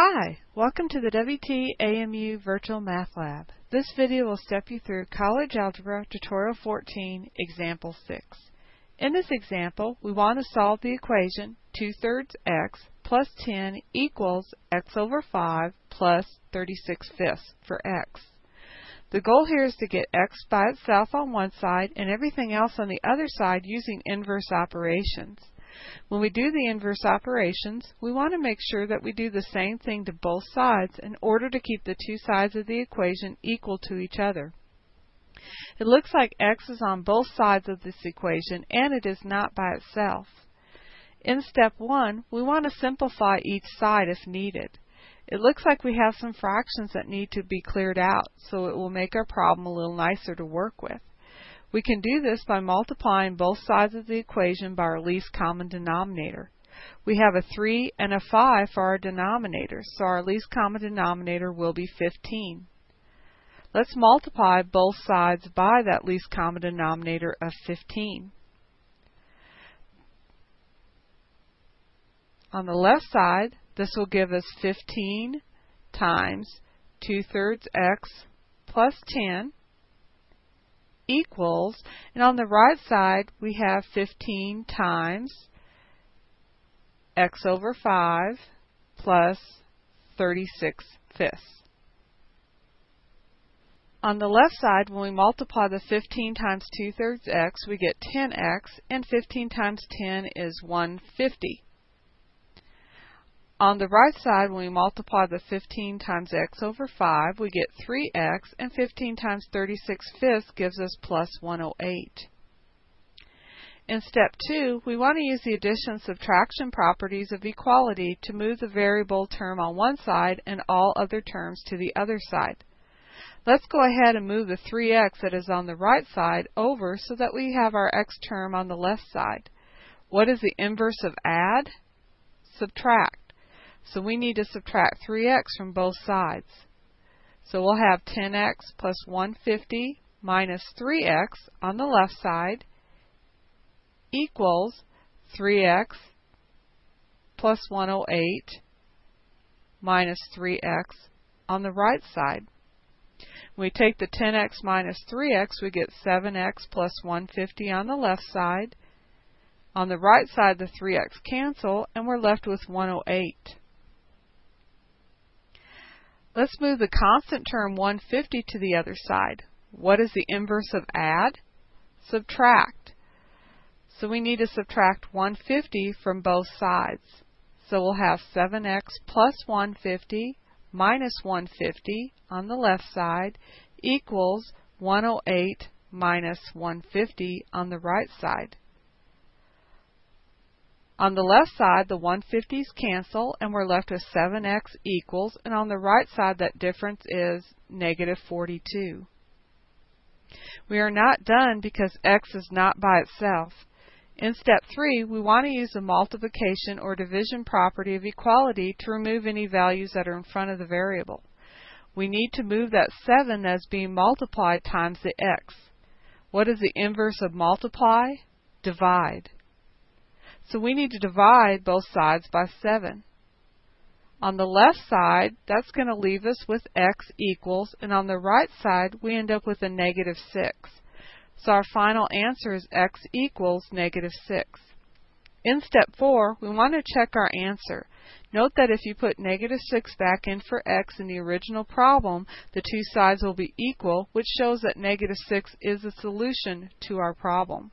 Hi, welcome to the WT-AMU Virtual Math Lab. This video will step you through College Algebra Tutorial 14, Example 6. In this example, we want to solve the equation 2 thirds x plus 10 equals x over 5 plus 36 fifths for x. The goal here is to get x by itself on one side and everything else on the other side using inverse operations. When we do the inverse operations, we want to make sure that we do the same thing to both sides in order to keep the two sides of the equation equal to each other. It looks like x is on both sides of this equation and it is not by itself. In step 1, we want to simplify each side if needed. It looks like we have some fractions that need to be cleared out, so it will make our problem a little nicer to work with. We can do this by multiplying both sides of the equation by our least common denominator. We have a 3 and a 5 for our denominators, so our least common denominator will be 15. Let's multiply both sides by that least common denominator of 15. On the left side, this will give us 15 times 2 thirds x plus 10 equals, and on the right side we have 15 times x over 5 plus 36 fifths. On the left side, when we multiply the 15 times 2 thirds x, we get 10x, and 15 times 10 is 150. On the right side, when we multiply the 15 times x over 5, we get 3x, and 15 times 36 fifths gives us plus 108. In step 2, we want to use the addition subtraction properties of equality to move the variable term on one side and all other terms to the other side. Let's go ahead and move the 3x that is on the right side over so that we have our x term on the left side. What is the inverse of add? Subtract. So we need to subtract 3x from both sides. So we'll have 10x plus 150 minus 3x on the left side equals 3x plus 108 minus 3x on the right side. We take the 10x minus 3x, we get 7x plus 150 on the left side. On the right side, the 3x cancel, and we're left with 108. Let's move the constant term 150 to the other side. What is the inverse of add? Subtract. So we need to subtract 150 from both sides. So we'll have 7x plus 150 minus 150 on the left side equals 108 minus 150 on the right side. On the left side, the 150s cancel, and we're left with 7x equals, and on the right side, that difference is negative 42. We are not done because x is not by itself. In step 3, we want to use the multiplication or division property of equality to remove any values that are in front of the variable. We need to move that 7 as being multiplied times the x. What is the inverse of multiply? Divide. So we need to divide both sides by 7. On the left side, that's going to leave us with x equals, and on the right side, we end up with a negative 6. So our final answer is x equals negative 6. In step 4, we want to check our answer. Note that if you put negative 6 back in for x in the original problem, the two sides will be equal, which shows that negative 6 is the solution to our problem.